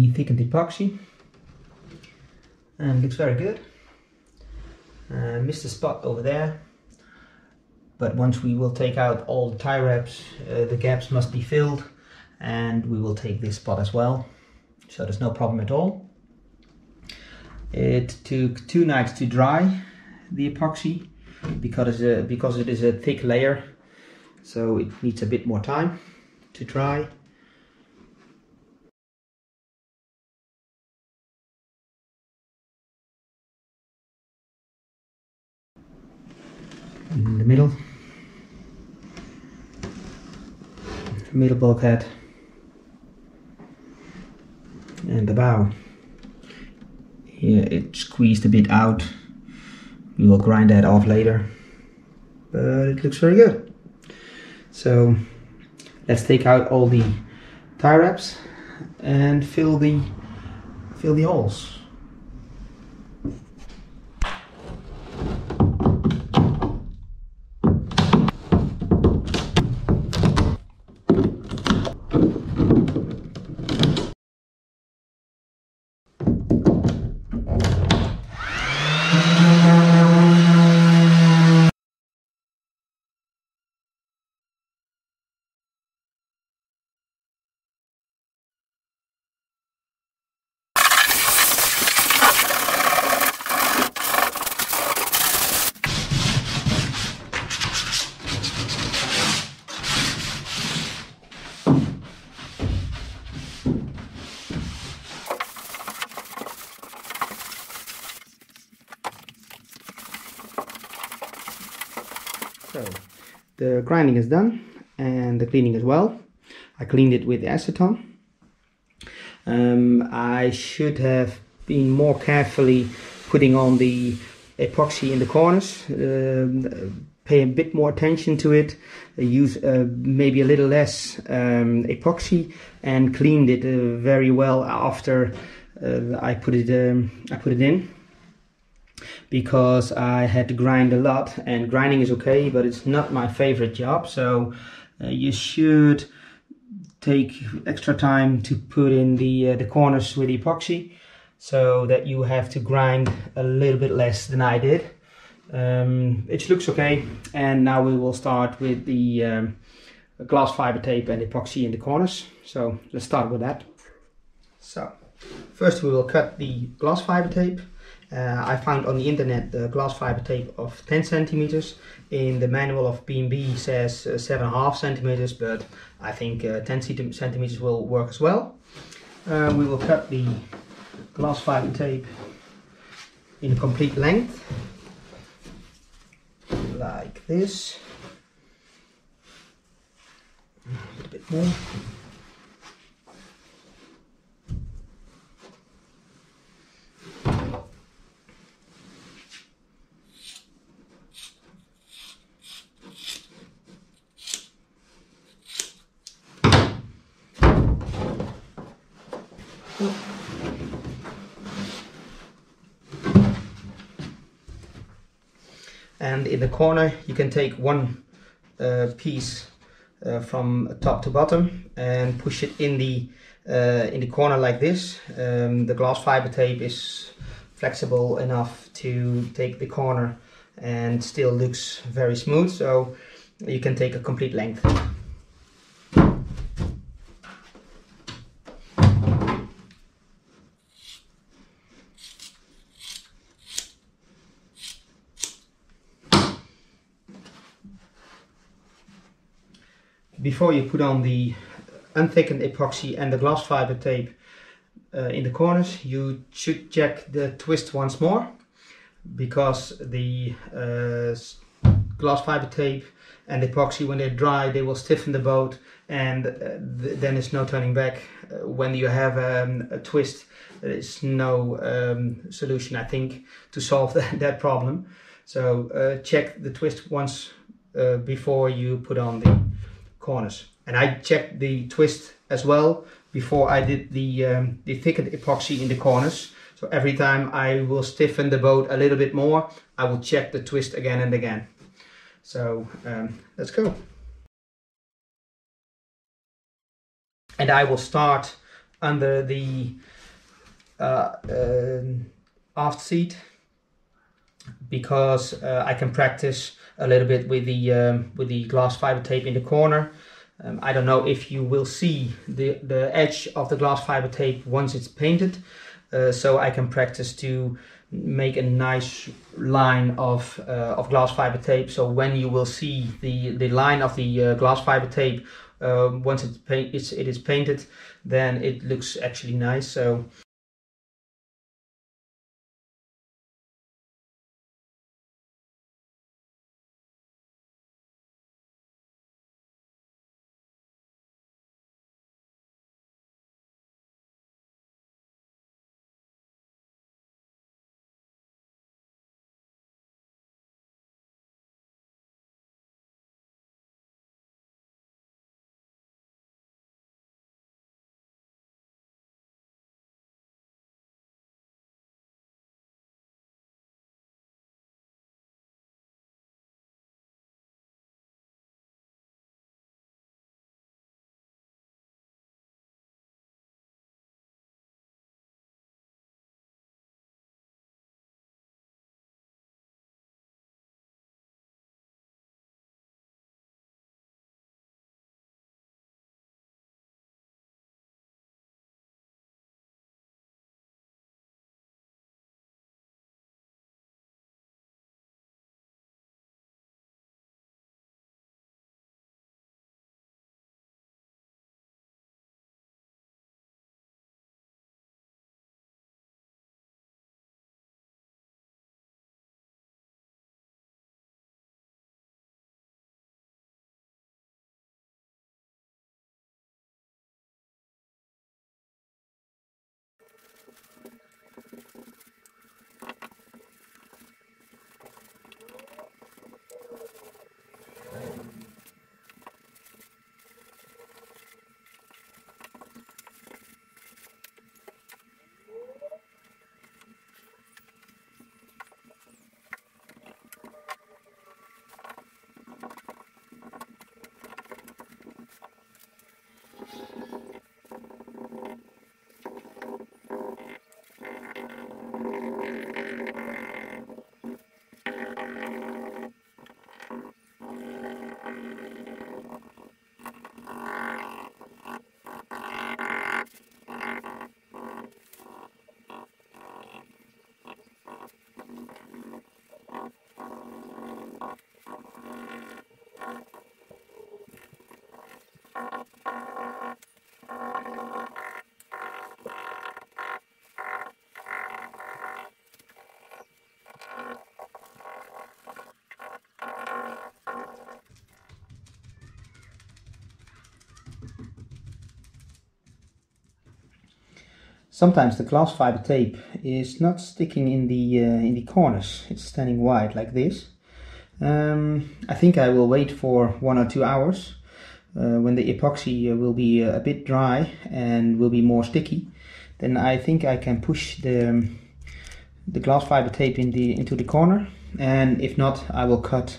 the thickened epoxy and looks very good. Uh, missed a spot over there but once we will take out all the tie wraps uh, the gaps must be filled and we will take this spot as well so there's no problem at all. It took two nights to dry the epoxy because, a, because it is a thick layer so it needs a bit more time to dry. In the middle, middle bulkhead and the bow. Here it squeezed a bit out. We will grind that off later, but it looks very good. So let's take out all the tie wraps and fill the fill the holes. The grinding is done and the cleaning as well. I cleaned it with acetone. Um, I should have been more carefully putting on the epoxy in the corners, um, pay a bit more attention to it, use uh, maybe a little less um, epoxy and cleaned it uh, very well after uh, I put it um, I put it in because I had to grind a lot and grinding is okay but it's not my favorite job so uh, you should take extra time to put in the uh, the corners with epoxy so that you have to grind a little bit less than I did. Um, it looks okay and now we will start with the um, glass fiber tape and epoxy in the corners. So let's start with that. So first we will cut the glass fiber tape uh, I found on the internet the glass fiber tape of 10 centimeters. In the manual of B&B says uh, 7.5 centimeters, but I think uh, 10 centimeters will work as well. Uh, we will cut the glass fiber tape in a complete length, like this. A little bit more. And in the corner you can take one uh, piece uh, from top to bottom and push it in the uh, in the corner like this. Um, the glass fiber tape is flexible enough to take the corner and still looks very smooth. So you can take a complete length before you put on the unthickened epoxy and the glass fiber tape uh, in the corners you should check the twist once more because the uh, glass fiber tape and epoxy when they're dry they will stiffen the boat and uh, th then there's no turning back. Uh, when you have um, a twist there is no um, solution I think to solve that, that problem. So uh, check the twist once uh, before you put on the corners. And I checked the twist as well before I did the, um, the thickened epoxy in the corners. So every time I will stiffen the boat a little bit more, I will check the twist again and again. So um, let's go. and I will start under the uh, uh, aft seat because uh, I can practice a little bit with the um, with the glass fiber tape in the corner. Um, I don't know if you will see the the edge of the glass fiber tape once it's painted, uh, so I can practice to make a nice line of uh, of glass fiber tape. So when you will see the the line of the uh, glass fiber tape um, once it's paint it's, it is painted, then it looks actually nice. So sometimes the glass fiber tape is not sticking in the uh, in the corners. It's standing wide like this. Um, I think I will wait for one or two hours uh, when the epoxy uh, will be uh, a bit dry and will be more sticky. Then I think I can push the um, the glass fiber tape in the into the corner. And if not I will cut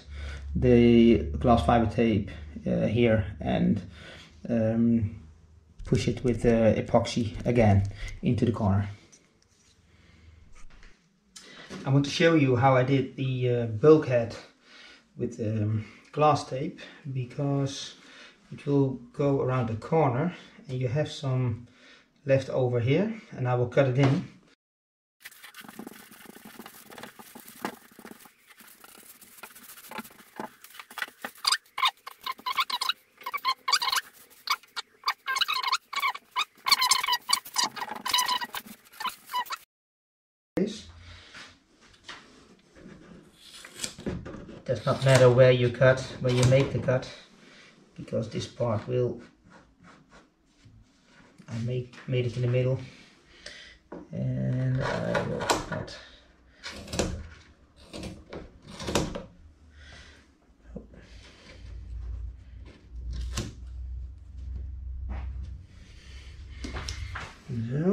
the glass fiber tape uh, here and um, push it with uh, epoxy again into the corner. I want to show you how I did the uh, bulkhead with um, glass tape because it will go around the corner and you have some left over here and I will cut it in does not matter where you cut, where you make the cut, because this part will, I make, made it in the middle, and I will cut So.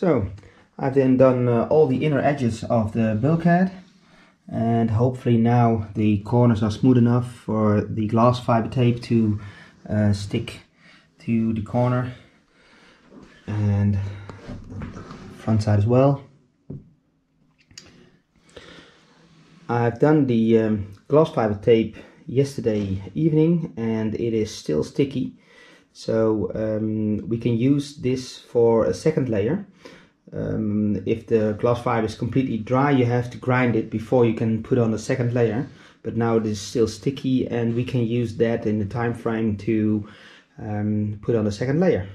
So I've then done uh, all the inner edges of the bulkhead and hopefully now the corners are smooth enough for the glass fiber tape to uh, stick to the corner and front side as well. I've done the um, glass fiber tape yesterday evening and it is still sticky so um, we can use this for a second layer. Um, if the glass fiber is completely dry you have to grind it before you can put on a second layer. But now it is still sticky and we can use that in the time frame to um, put on a second layer